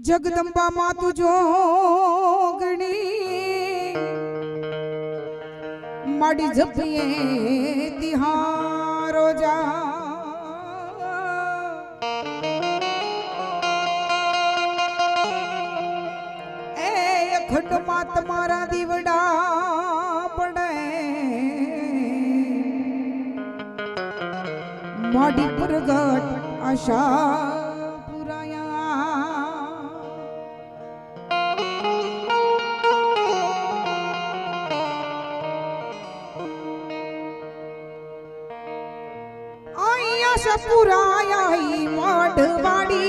જગદંબા માતુ જોગણી. માડી જપીએ તિહારો જા. એ અખંડમાં તમારા દીવડા પડે. માડી પ્રગટ આશા सपुराया माठवाड़ी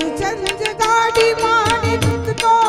चंद गाड़ी माने तो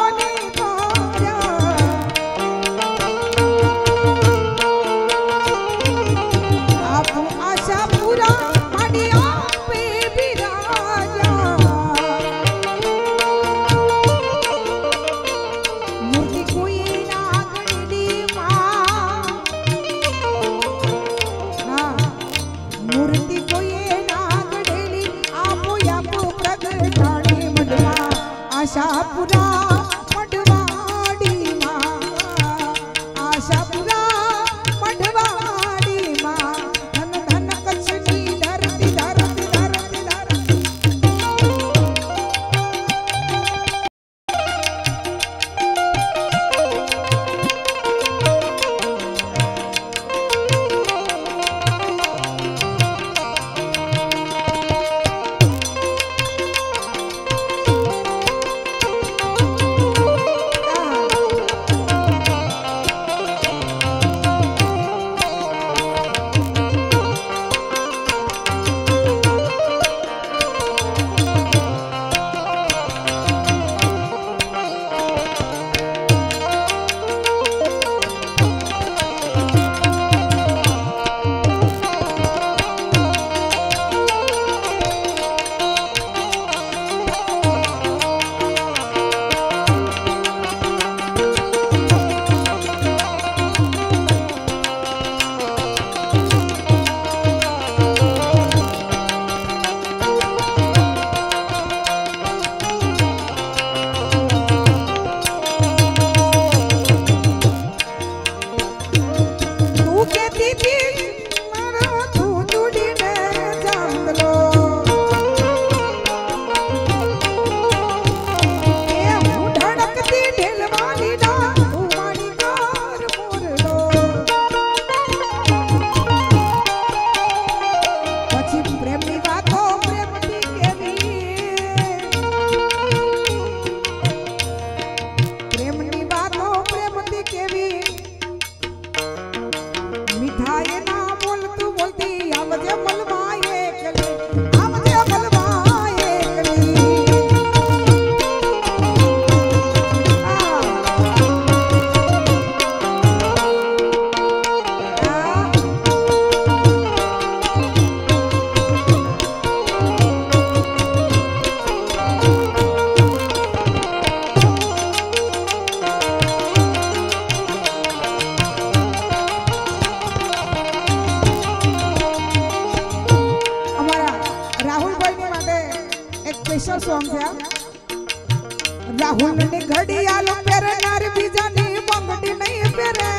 ઘડિયાળ પહેરનાર બીજાની બંગડી નહીં પહેરે.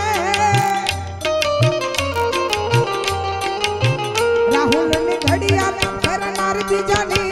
રાહુલની ઘડિયાળ પહેરનાર બીજાની